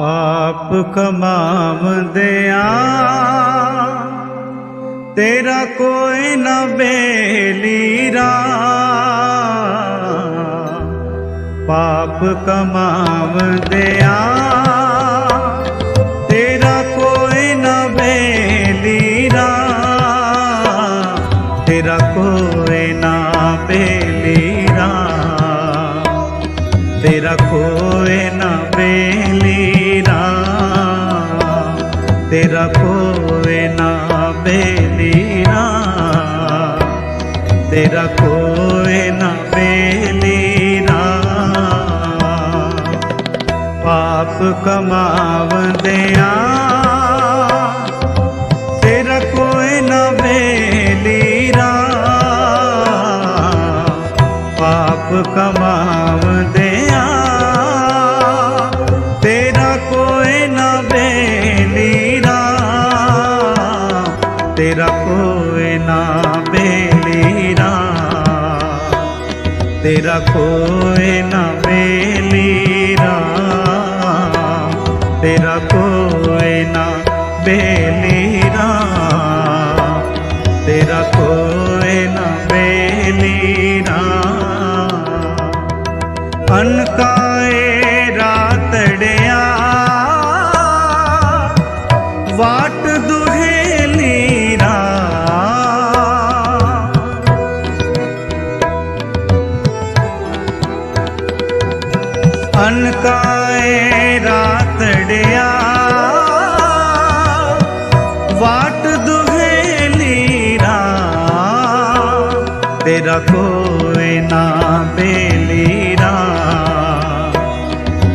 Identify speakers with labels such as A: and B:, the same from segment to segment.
A: ਪਾਪ ਕਮਾਮ ਦਿਆ। ਤੇਰਾ ਕੋਈ ਨਾ ਬੇਲੀਰਾ ਪਾਪ ਕਮਾਮ ਤੇਰਾ ਕੋਏ ਨਾ ਬੇਲੀ ਰਾਮ ਤੇਰਾ ਕੋਏ ਨਾ ਬੇਲੀ ਰਾਮ ਤੇਰਾ ਕੋਏ ਨਾ ਬੇਲੀ ਰਾਮ ਪਾਪ ਕਮਾਵਦਿਆਂ। ਤੇਰਾ ਕੋਏ ਨਾ ਬੇਲੀ ਪਾਪ ਕਮ मेरा कोई ना बेली राम। तेरा कोई ना बेली तेरा कोई ना बेली अनकाए हनकाए रातड़िया वाट दुहेली तेरा कोई ना बेली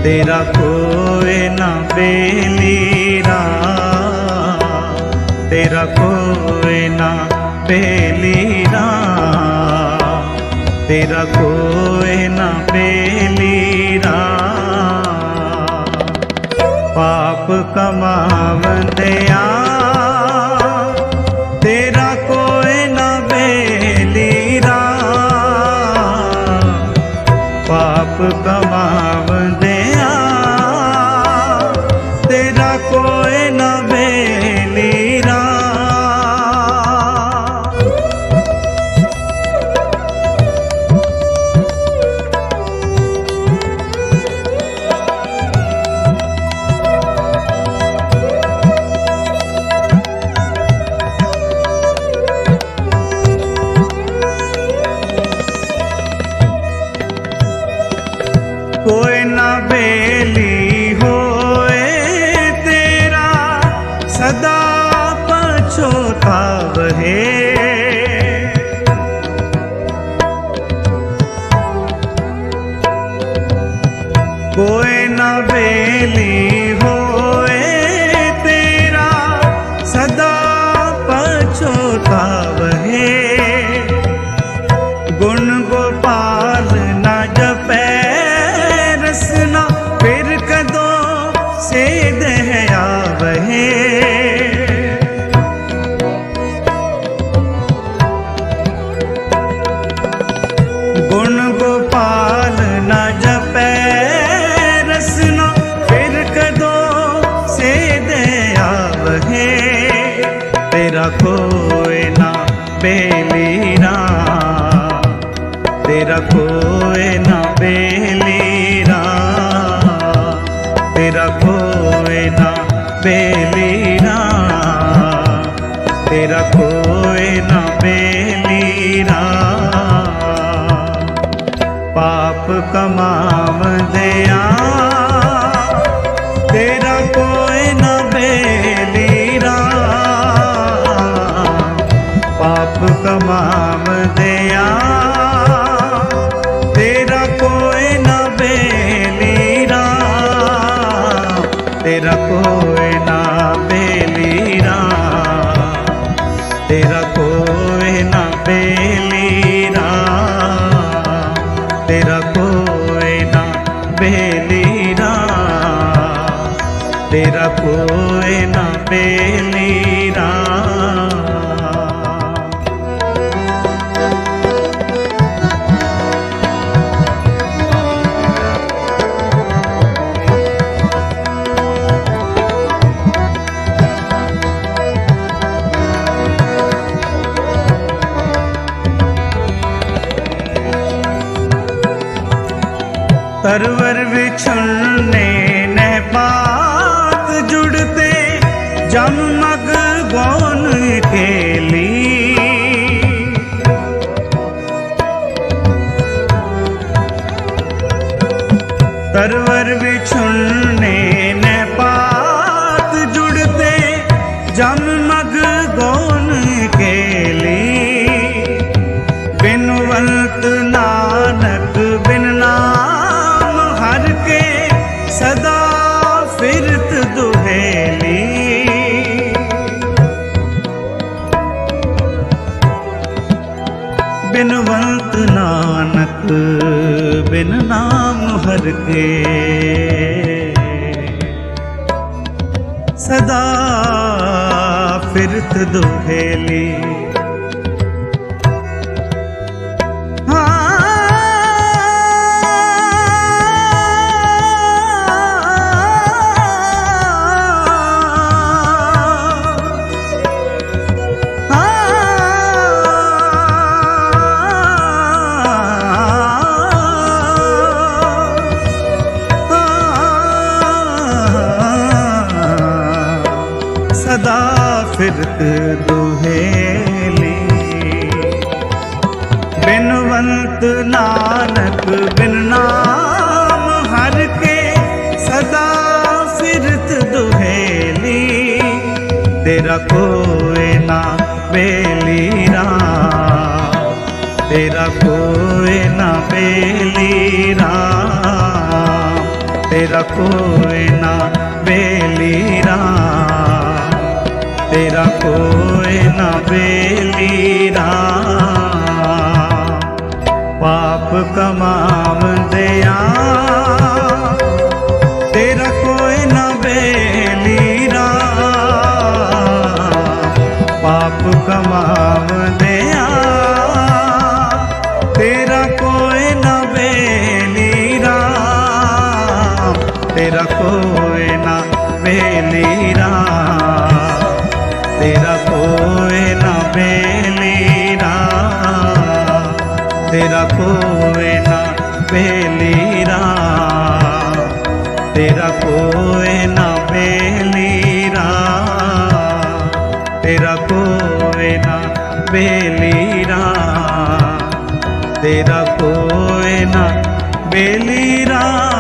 A: तेरा कोई ना बेली तेरा कोई ना बेली रा तेरा कोई ना बेली मीरा पाप कमावंदया ਪਛੋਤਾਵਹਿ ਕੋਈ ਨਾ ਬੇਲੀ ਹੋਏ ਤੇਰਾ ਸਦਾ ਪਛੋਤਾਵਹਿ ਗੁਣ ਗੋਪਾਲ ਨਾ ਜਪੈ ਰਸਨਾ, ਫਿਰ ਕਦੋਂ ਸੇਧ ਹੈ खोए ना बेलीरा तेरा खोए ना बेलीरा पाप कमाम दया। तेरा को तेरा कोई ना बेली राम तेरा कोई ना बेली तेरा कोई ना बेली तेरा कोई ना बेली ਸਰਵਰ ਵਿਛੁਣਨੇ ਨਹਿ ਪਾਤ ਜੁੜਤੇ ਜਮ ਮਗ ਗੋਨ ਖੇਲੀ। ਸਰਵਰ के सदा फिरत दुहेली सदा फिरत दुहेली बिनवंत नानक, बिन नाम हर के सदा फिरत दुहेली तेरा कोई ना बेली तेरा कोई ना बेली राम, तेरा कोई ना बेली राम। तेरा कोई न बेली पाप कमाव दया। तेरा कोई ना बेली राम तेरा कोई ना बेलीरा तेरा कोई ना बेली राम तेरा कोई ना बेली राम तेरा कोई ना बेली राम